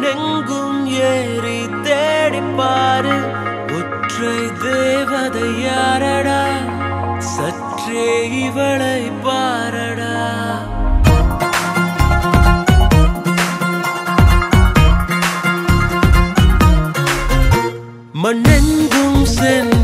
விண்ணெங்கும் ஏறி தேடிப்பாரு ஒற்றை தேவதை யாரடா? சற்றே இவளை பாரடா. மண்ணெங்கும் சென்று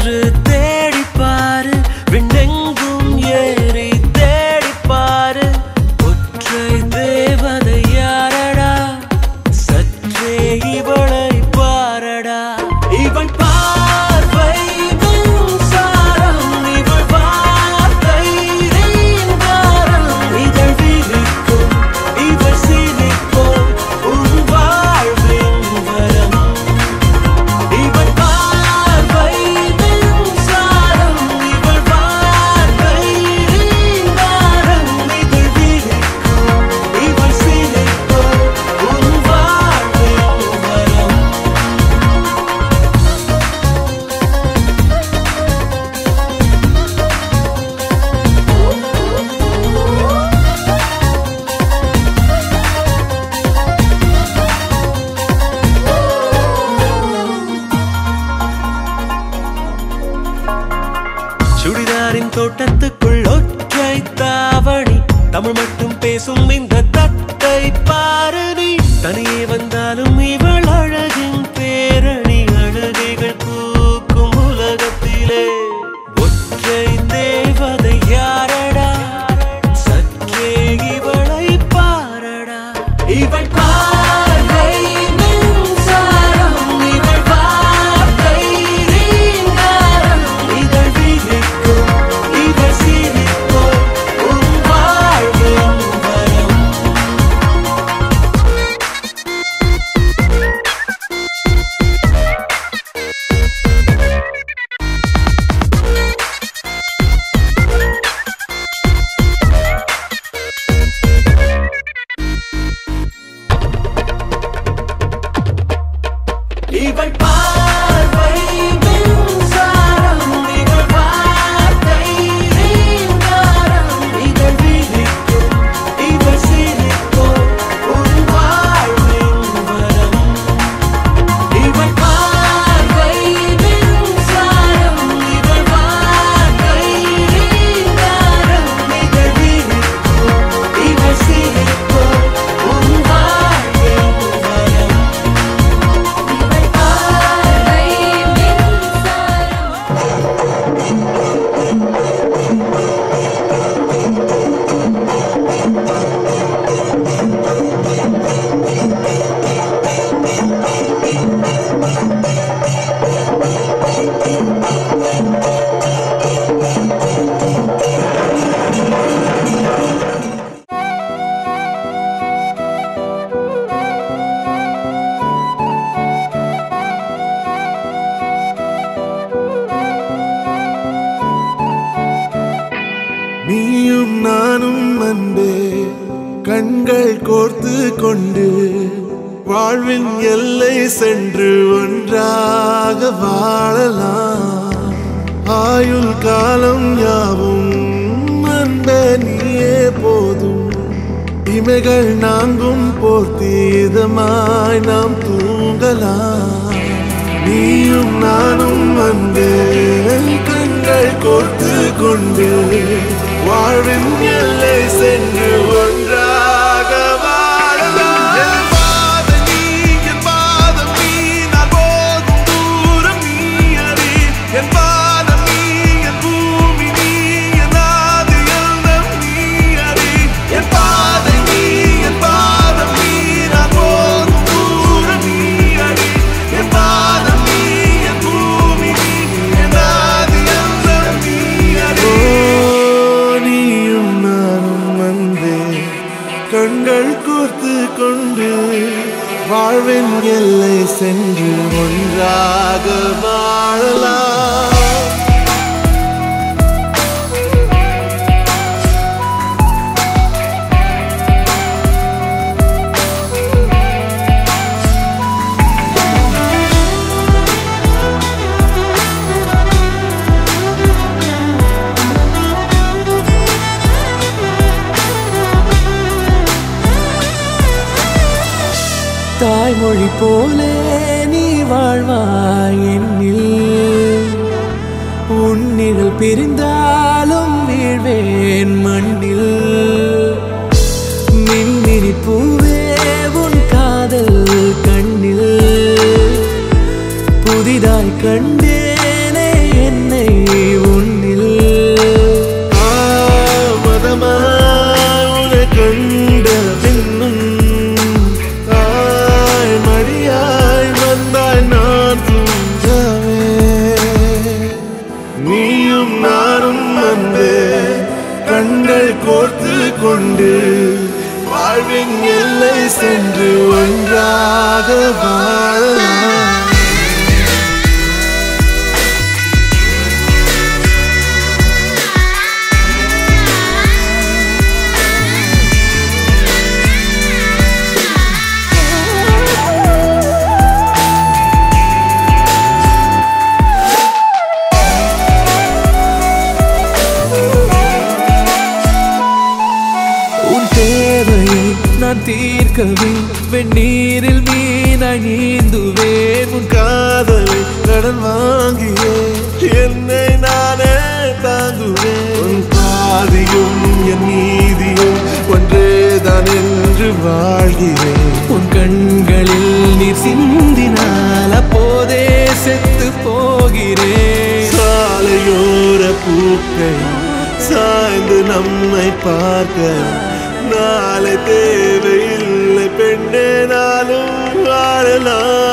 வாழ்வின் எல்லை சென்று ஒன்றாக வாழலாம். ஆயுள் காலம் யாவும் அன்ப நீயே போதும். இமைகள் நாங்கும் போர்த்தீதமாய் நாம் தூங்கலாம். நீயும் நானும் வந்து கண்கள் கோர்த்து கொண்டு வாழ்வின் எல்லை சென்று ஒன்று மொழி போலே நீ வாழ்வாய் என்னில். உன்னிகள் பிரிந்தாய் கோர்த்து கொண்டு வாழ்வின் எல்லை சென்று ஒன்றாக வாழலாம். வாழ்கிறேன். உன் கண்களில் நீர் சிந்தினால் அப்போதே செத்து போகிறேன். சாலையோர பூக்கள் சாய்ந்து நம்மை பார்க்க. நாளை தேவையில்லை பெண்ணே நாளும் வாழலாம்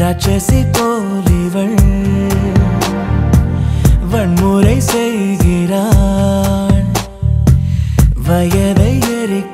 ராட்சசி போலிவள் வன்முறை செய்கிறாள். வயதை எரிக்க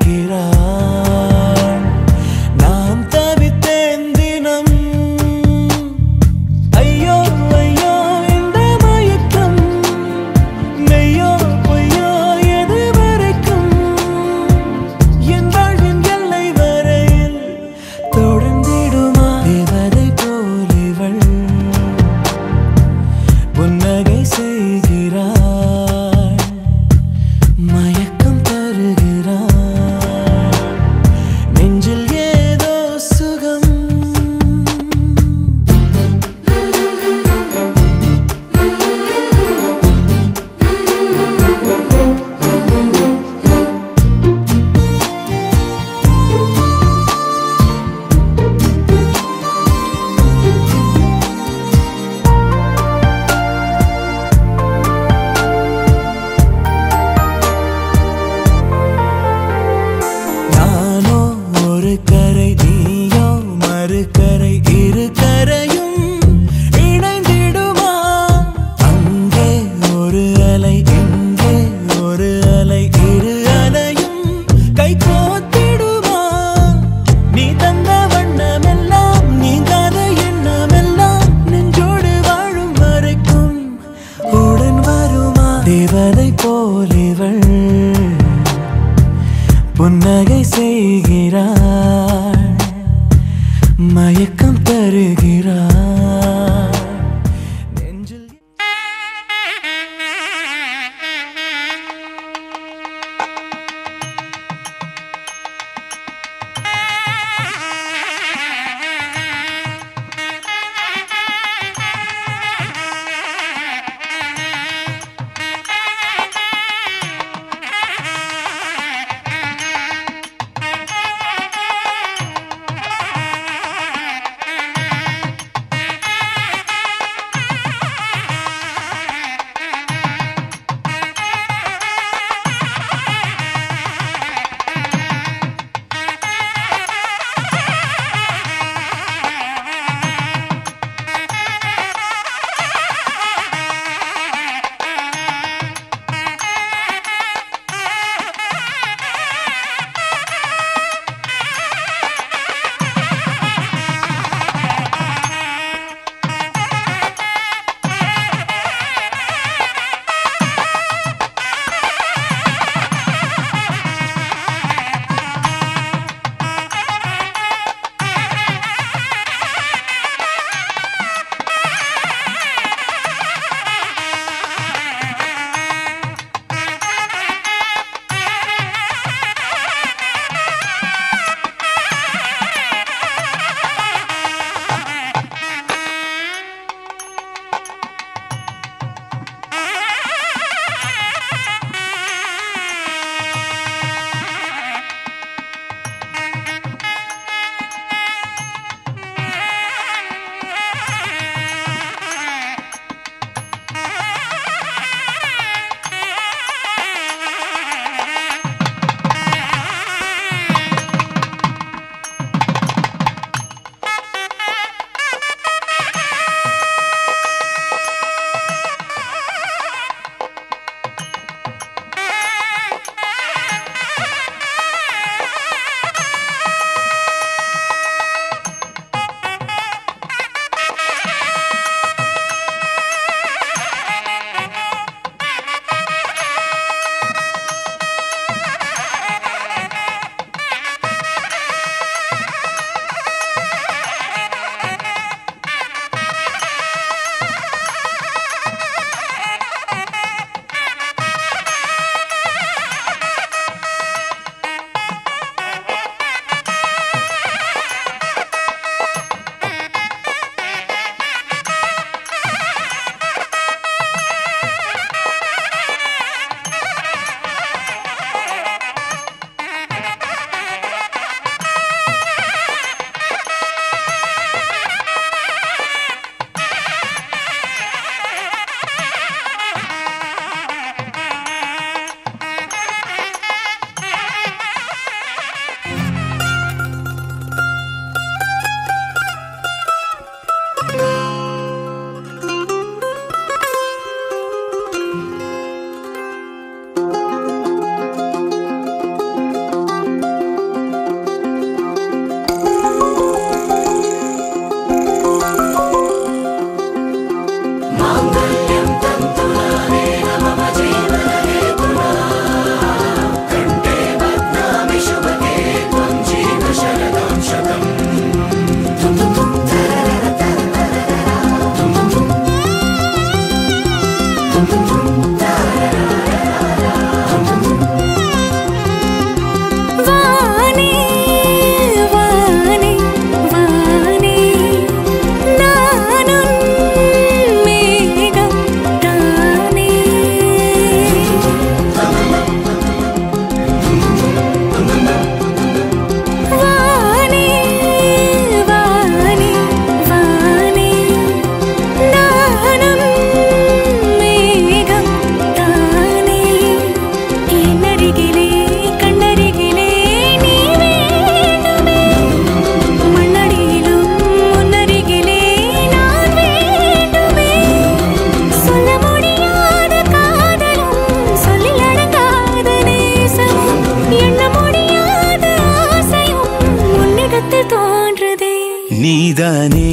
ನೀದಾನೆ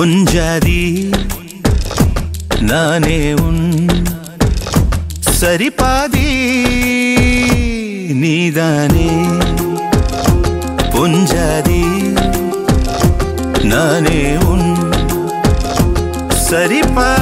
ಒಂಜಾದಿ ನಾನೇ ಉನ್ ಸರಿಪಾದಿ ನೀದಾನೆ ಒಂಜಾದಿ ನಾನೇ ಉನ್ ಸರಿಪಾದಿ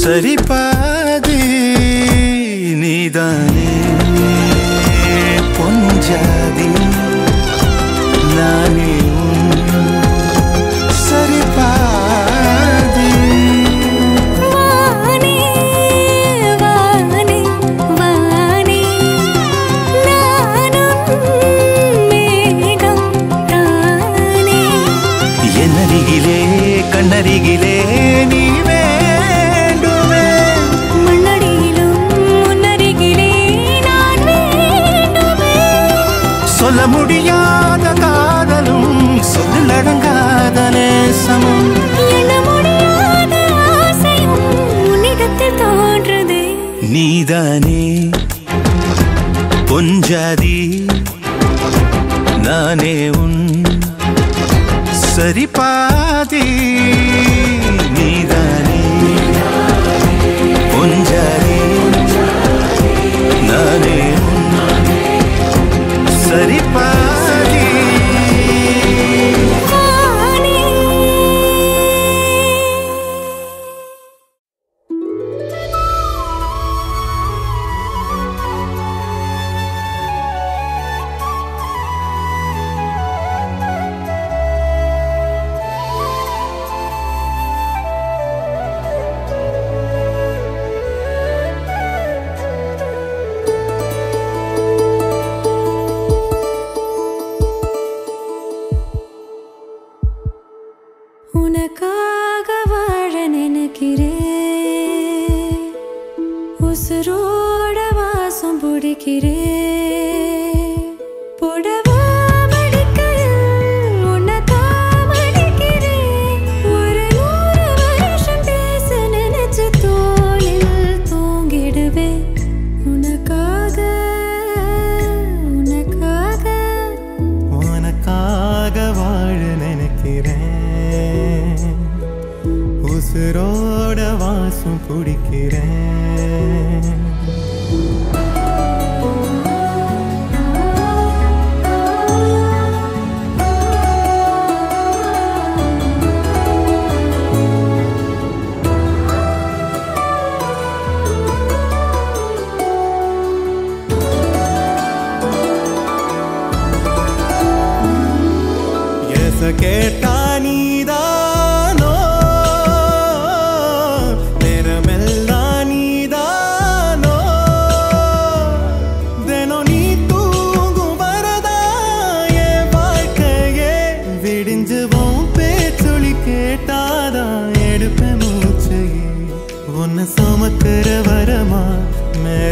சரி பாதி நீதானே பொஞ்சாதி நானே சொல்ல முடியாத காதலும் சொல்லில் அடங்காத நேசமும். நீதானே பொஞ்சாதி நானே உன் சரிபாதி. உசுரோட வாசம் பிடிக்கிறேன்.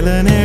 gelen